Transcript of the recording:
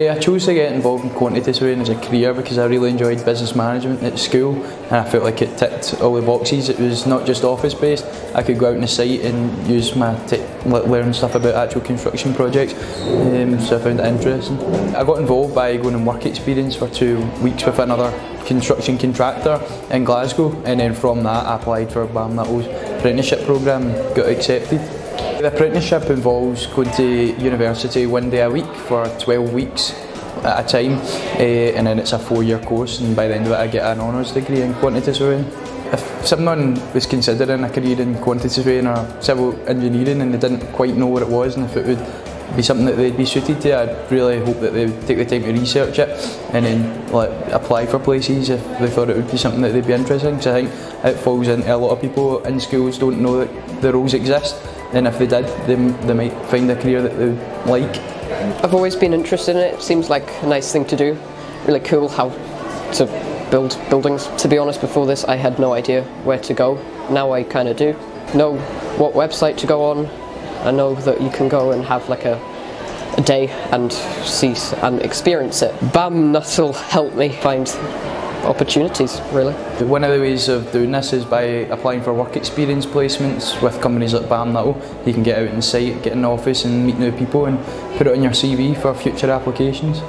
Yeah, I chose to get involved in quantity surveying as a career because I really enjoyed business management at school and I felt like it ticked all the boxes. It was not just office based, I could go out on the site and use my learn stuff about actual construction projects, um, so I found it interesting. I got involved by going on work experience for two weeks with another construction contractor in Glasgow and then from that I applied for BAM Nuttall's apprenticeship programme and got accepted. The apprenticeship involves going to university one day a week for 12 weeks at a time uh, and then it's a four year course and by the end of it I get an honours degree in quantity surveying. If someone was considering a career in quantity surveying or civil engineering and they didn't quite know what it was and if it would be something that they'd be suited to, I'd really hope that they would take the time to research it and then like, apply for places if they thought it would be something that they'd be interested in because I think it falls into a lot of people in schools don't know that the roles exist and if they did, they, they might find a career that they like. I've always been interested in it. It seems like a nice thing to do. Really cool how to build buildings. To be honest, before this, I had no idea where to go. Now I kind of do. Know what website to go on. I know that you can go and have like a a day and see and experience it. BAM Nuttall helped me find opportunities really. One of the ways of doing this is by applying for work experience placements with companies like BAM Nuttall. You can get out in site, get in the office and meet new people and put it on your CV for future applications.